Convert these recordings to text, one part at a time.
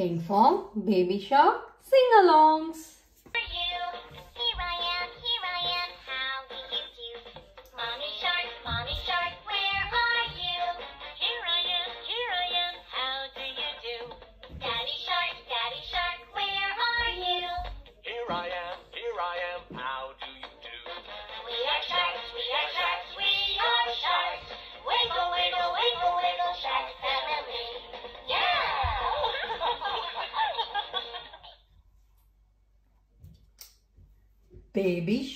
playing for Baby Shark sing-alongs.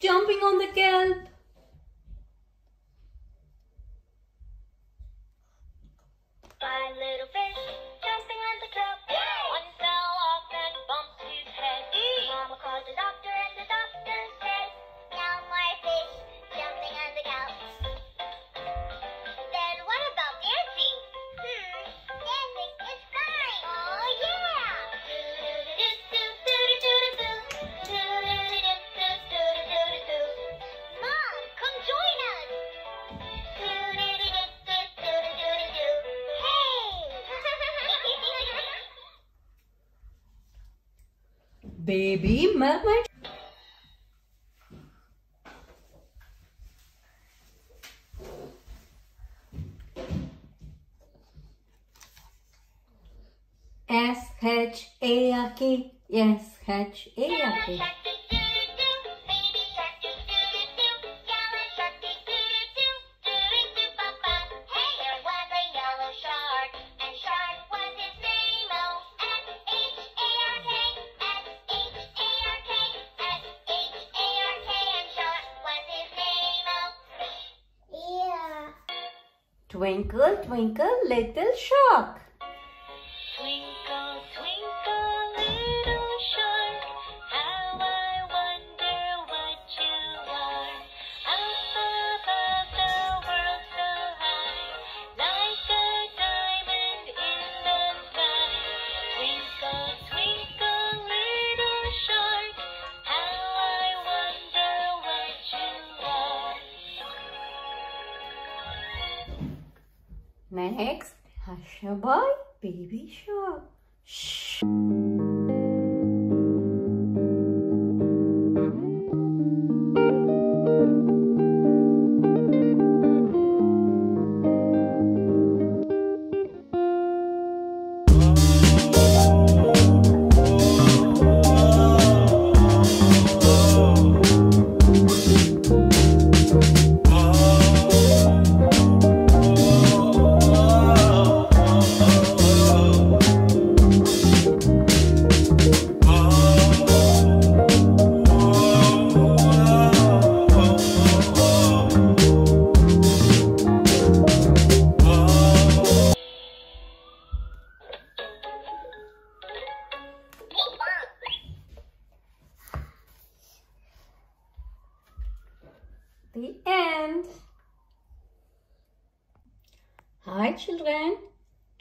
jumping on the kelp. Five little fish jumping on the kelp. One fell off and bumped his head. Mama called the doctor and the doctor said, Oh, yeah. Twinkle, twinkle, little shark. Husha boy, baby shark. Shh.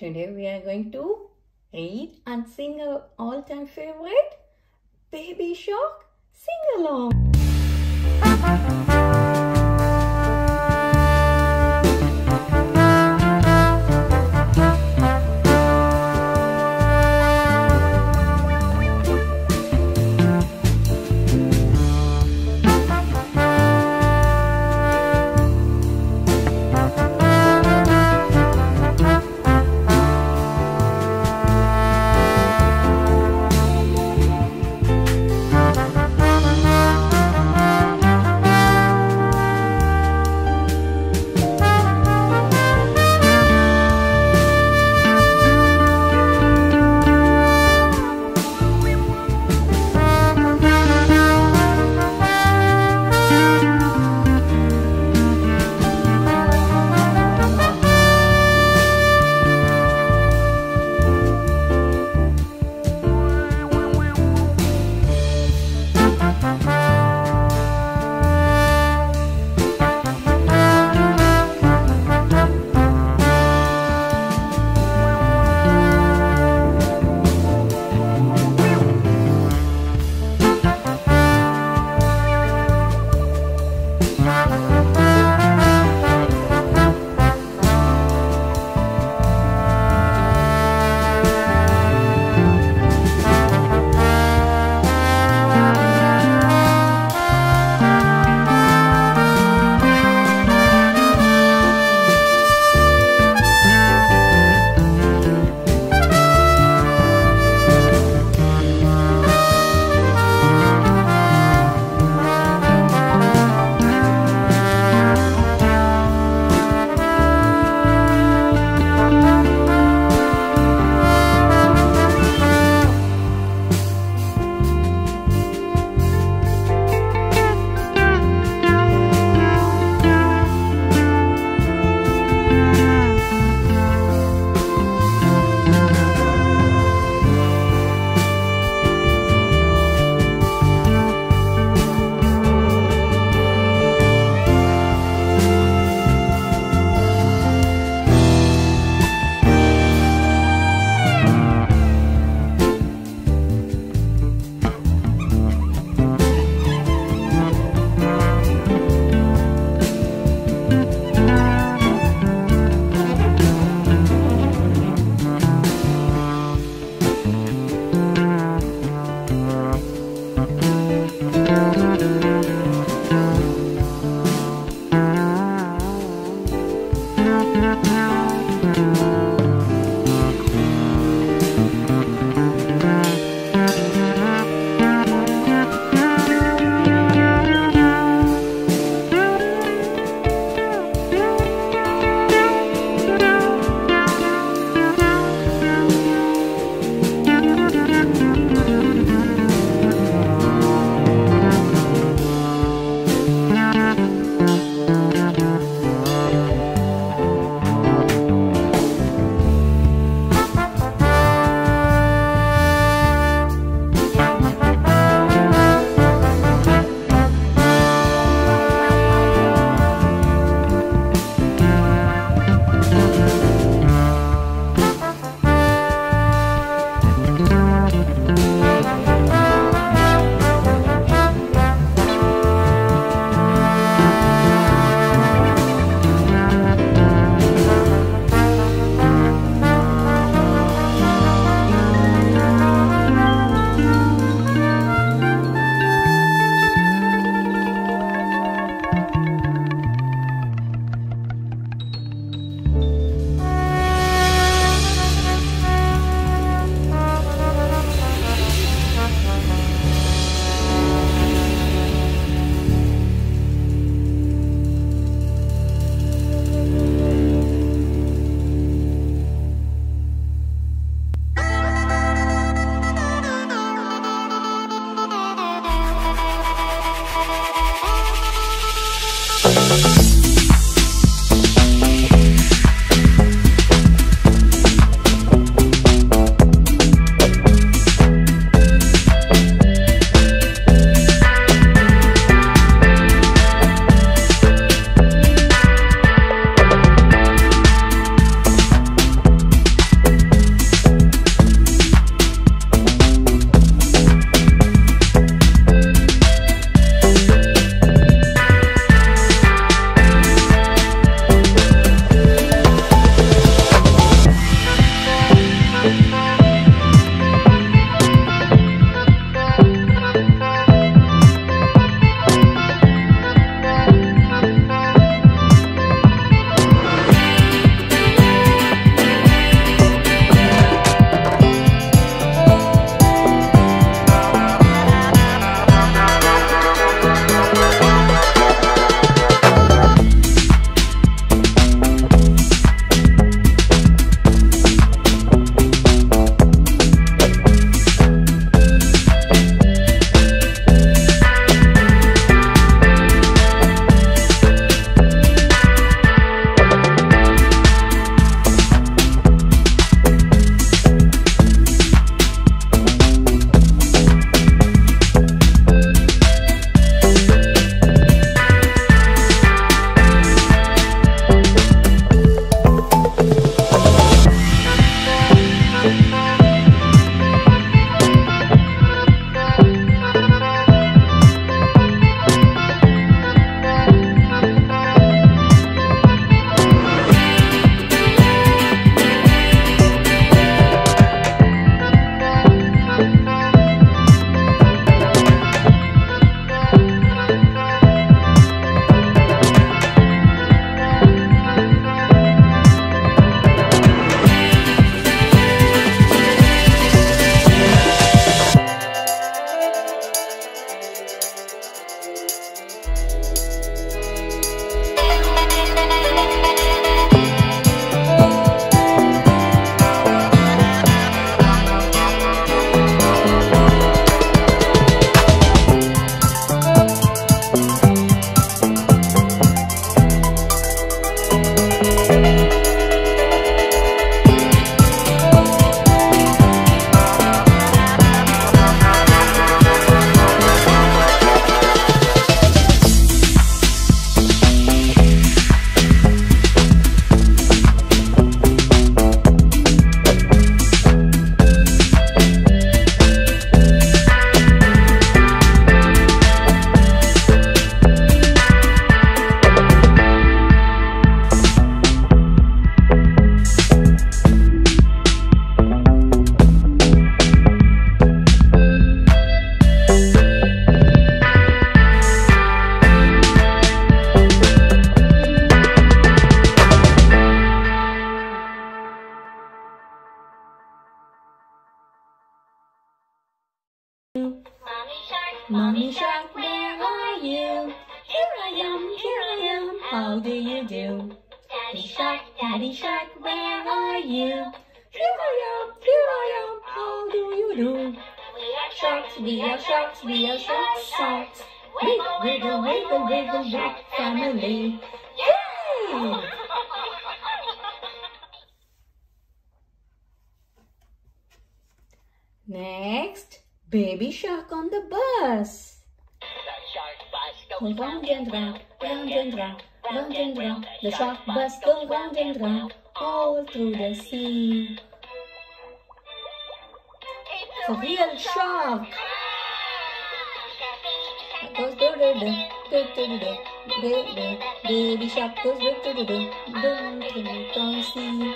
Today we are going to read and sing our all-time favorite Baby Shark sing here I am, how do you do? Daddy shark, daddy shark, where are you? Here I am, here I am, how do you do? We are Sharks, we are sharks, we are sharks, sharks. Wiggle, wiggle, wiggle, wiggle, wiggle, family. Yay! Next, baby shark on the bus. Go round and round, round and round, round and round. The shark bus go round and round, all through the sea. A real shark. Shark, Goes do do do do do do do do. Baby shark goes do do do do do do do see.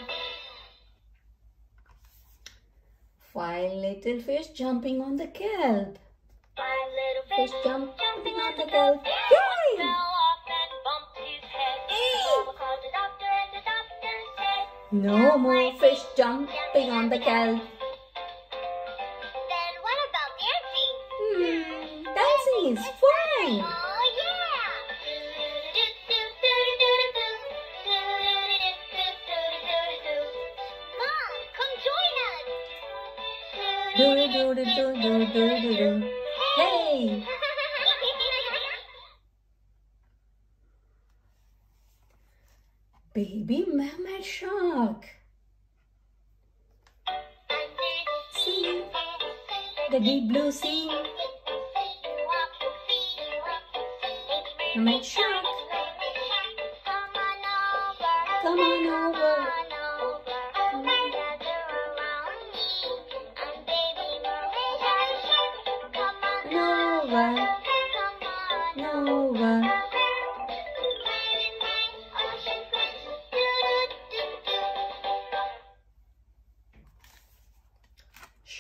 Five little fish jumping on the kelp. Five little Fish fish jump jumping on the kelp. kelp. Yay! No more fish jumping on the kelp. Then what about dancing? Hmm, dancing is fine. Oh yeah! Mom, come join us! Do do do do do do do do. Hey! Baby mermaid shark. See the deep blue sea. Mermaid shark. Come on over.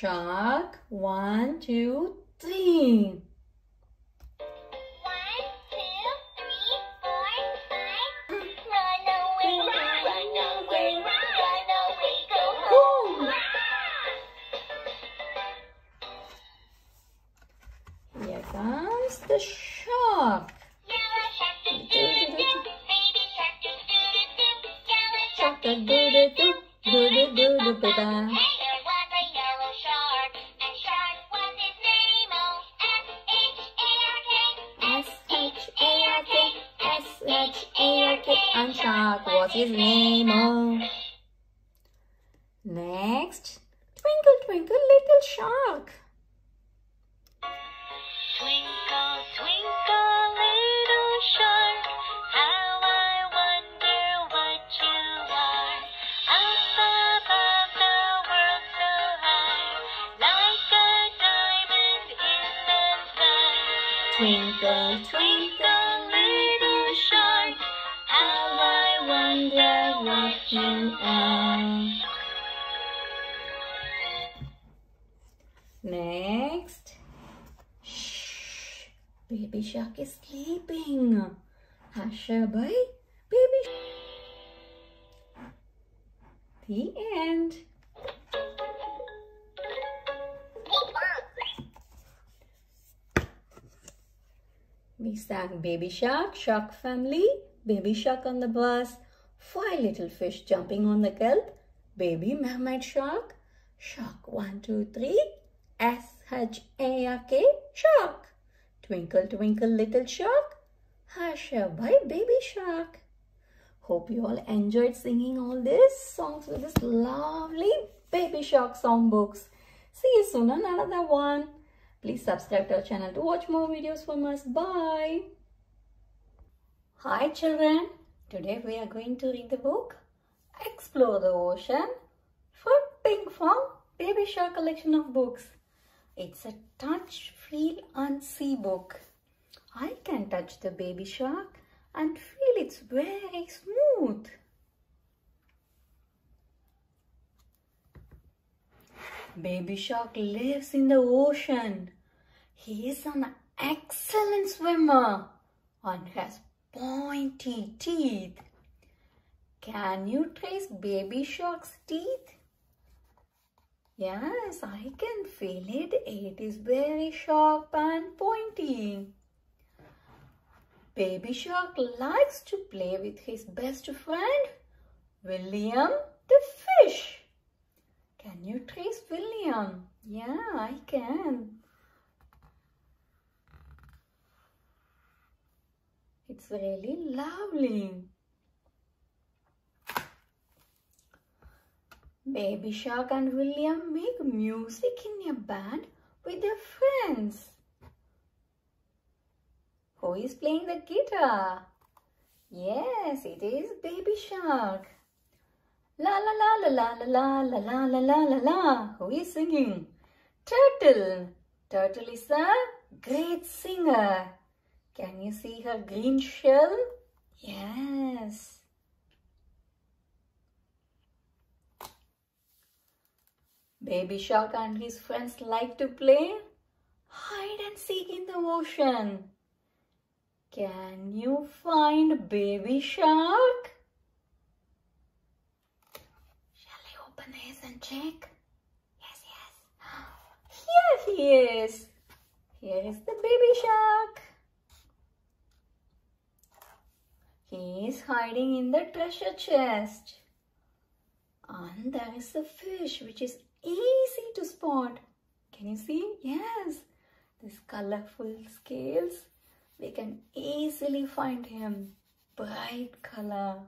Shark. One, two, three. Let's air kick on top. What's his name? Oh. Next. Shh. Baby shark is sleeping. Hush, boy. Baby. The end. We sang Baby Shark, Shark Family, Baby Shark on the bus, Five Little Fish Jumping on the Kelp, Baby Mermaid Shark, Shark 1, 2, 3, S-H-A-R-K, Shark, Twinkle Twinkle Little Shark, Hush by Baby Shark. Hope you all enjoyed singing all these songs with this lovely Baby Shark songbooks. See you soon on another one. Please subscribe to our channel to watch more videos from us. Bye. Hi children. Today we are going to read the book Explore the Ocean for Pinkfong Baby Shark collection of books. It's a touch, feel and see book. I can touch the baby shark and feel it's very smooth. Baby shark lives in the ocean. He is an excellent swimmer and has pointy teeth. Can you trace baby shark's teeth? Yes, I can feel it. It is very sharp and pointy. Baby Shark likes to play with his best friend, William the fish. Can you trace William? Yeah, I can. It's really lovely. Baby Shark and William make music in a band with their friends. Who is playing the guitar? Yes, it is Baby Shark. La la la la la la la la la la la la. Who is singing? Turtle. Turtle is a great singer. Can you see her green shell? Yes. Baby Shark and his friends like to play hide and seek in the ocean. Can you find Baby Shark? Shall I open his and check? Yes, yes. Here he is. Here is the Baby Shark. He is hiding in the treasure chest. And there is a fish which is easy to spot. Can you see? Yes. These colorful scales, we can easily find him. Bright color.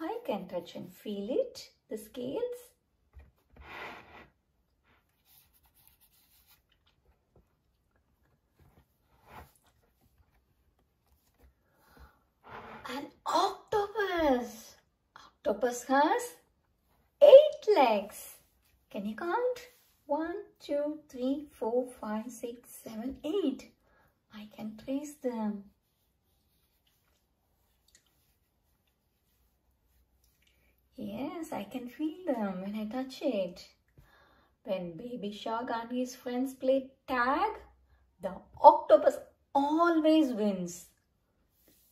I can touch and feel it, the scales. An octopus. Octopus has eight legs. Can you count? One, two, three, four, five, six, seven, eight. I can trace them. Yes, I can feel them when I touch it. When Baby Shark and his friends play tag, the octopus always wins.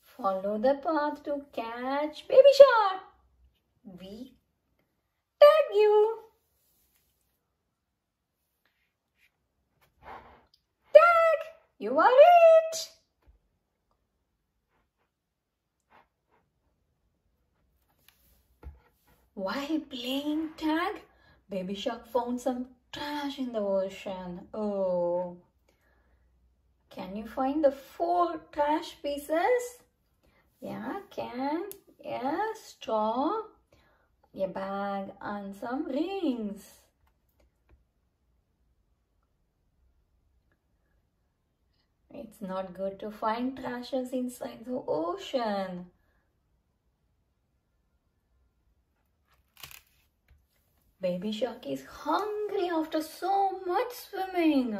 Follow the path to catch Baby Shark. We tag you. Tag, you are it. While playing tag, Baby Shark found some trash in the ocean. Oh. Can you find the four trash pieces? Yeah, can. Yeah, straw, a bag and some rings. It's not good to find trashes inside the ocean. Baby shark is hungry after so much swimming.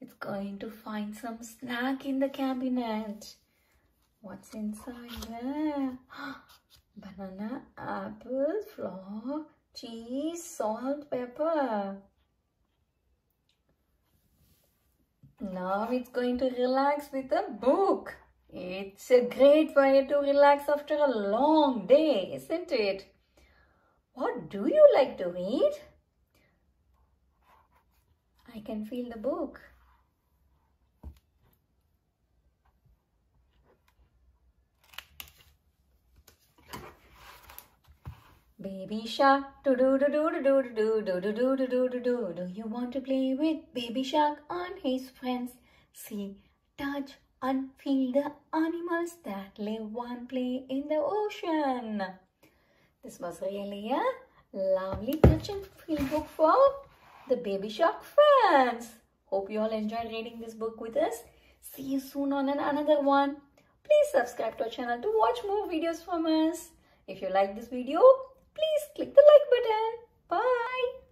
It's going to find some snack in the cabinet. What's inside there? Banana, apple, flour, cheese, salt, pepper. Now it's going to relax with a book. It's a great way to relax after a long day, isn't it? What do you like to read? I can feel the book. Baby shark, do do do do do do do do do do do do do do. Do you want to play with Baby Shark and his friends? See, touch and feel the animals that live and play in the ocean. This was really a lovely touch and feel book for the Baby Shark fans. Hope you all enjoyed reading this book with us. See you soon on an another one. Please subscribe to our channel to watch more videos from us. If you like this video, please click the like button. Bye.